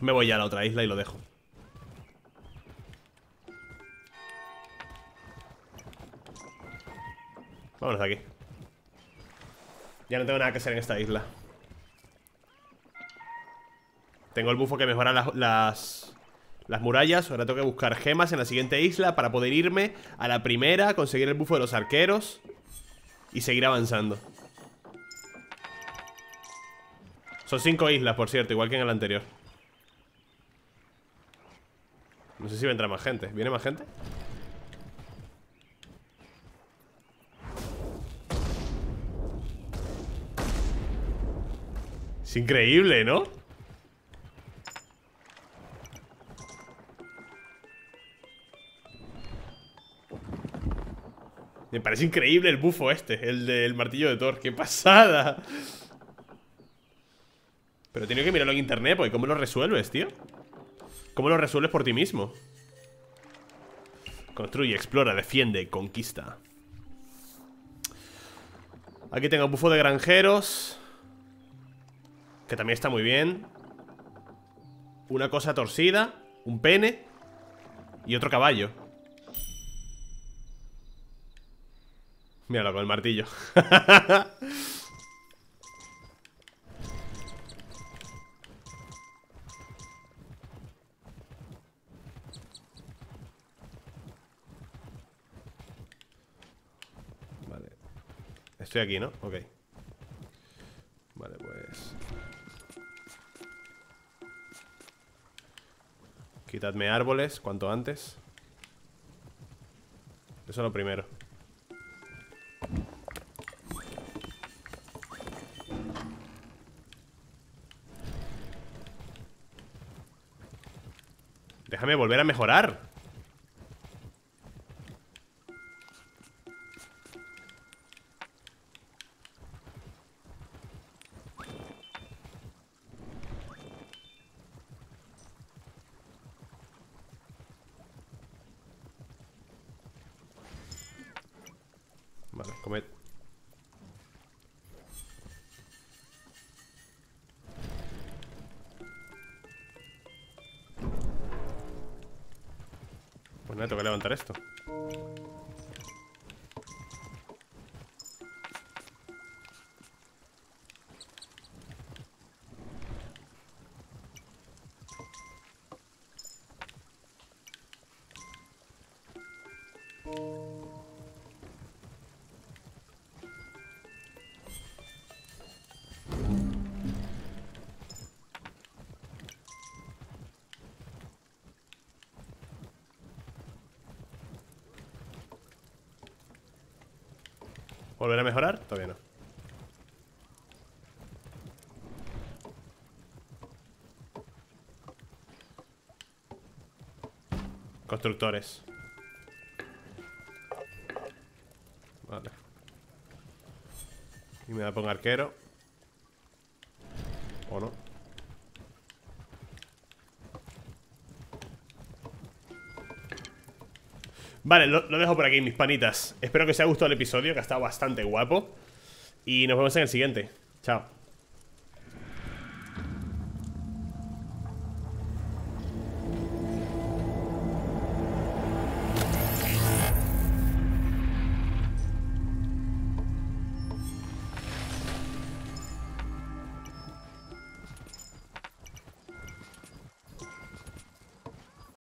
Me voy ya a la otra isla y lo dejo Vámonos de aquí. Ya no tengo nada que hacer en esta isla. Tengo el bufo que mejora las, las, las murallas. Ahora tengo que buscar gemas en la siguiente isla Para poder irme a la primera Conseguir el bufo de los arqueros Y seguir avanzando. Son cinco islas, por cierto Igual que en el anterior. No sé si vendrá más gente. ¿Viene más gente? Es increíble, ¿no? Me parece increíble el bufo este El del martillo de Thor ¡Qué pasada! Pero tengo que mirarlo en internet Porque ¿cómo lo resuelves, tío? ¿Cómo lo resuelves por ti mismo? Construye, explora, defiende, conquista Aquí tengo bufo de granjeros que también está muy bien. Una cosa torcida Un pene Y otro caballo. Míralo con el martillo. Estoy aquí, ¿no? Ok Quitadme árboles cuanto antes. Eso es lo primero. Déjame volver a mejorar tengo que levantar esto ¿Volver a mejorar? Todavía no. Constructores. Vale. Y me voy a arquero Vale, lo, dejo por aquí, mis panitas. Espero que os haya gustado el episodio, que ha estado bastante guapo. Y nos vemos en el siguiente. Chao